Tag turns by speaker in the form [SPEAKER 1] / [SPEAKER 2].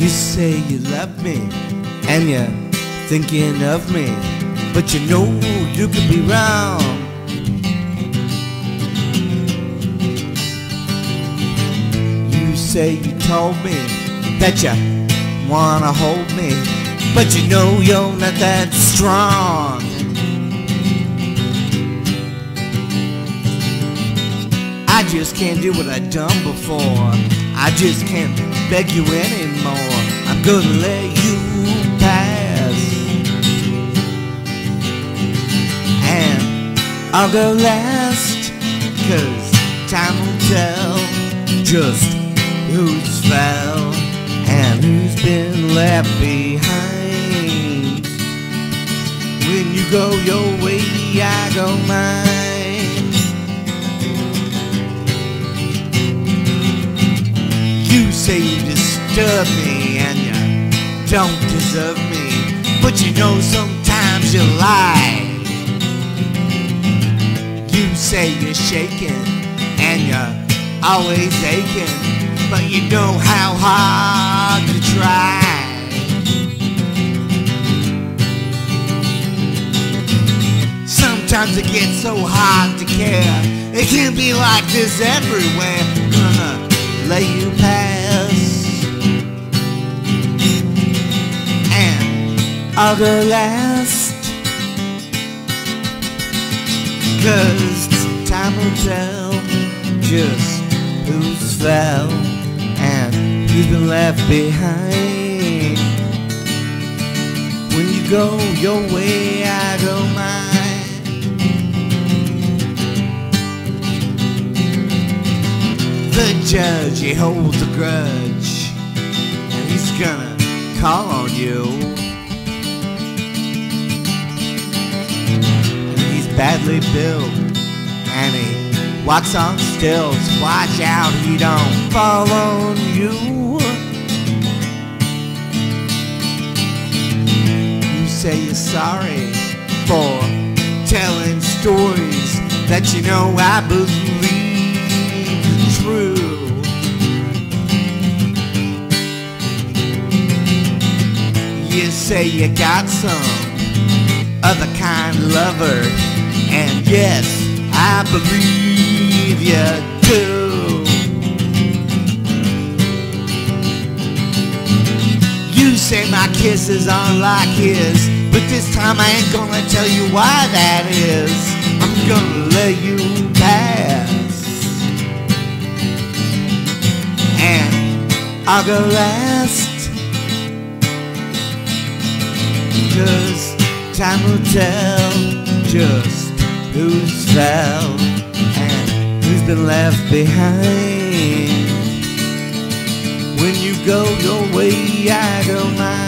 [SPEAKER 1] You say you love me and you're thinking of me, but you know you could be wrong. You say you told me that you wanna hold me, but you know you're not that strong. I just can't do what I've done before. I just can't beg you anymore. I'm gonna let you pass. And I'll go last, cause time will tell just who's fell and who's been left behind. When you go your way, I go mine. You say you disturb me and you don't deserve me, but you know sometimes you lie. You say you're shaking and you're always aching, but you know how hard Sometimes it gets so hard to care. It can't be like this everywhere. Gonna let you pass. And I'll go last. Cause time will tell just who's fell and who's been left behind. When you go your way, I go mine. The judge, he holds a grudge, and he's gonna call on you. And he's badly built, and he walks on stilts. Watch out, he don't fall on you. You say you're sorry for telling stories that you know I believe say you got some other kind lover, and yes, I believe you do. You say my kisses aren't like his, but this time I ain't gonna tell you why that is. I'm gonna let you pass. And I'll go last. Cause time will tell just who's fell and who's been left behind. When you go your way, I go mine.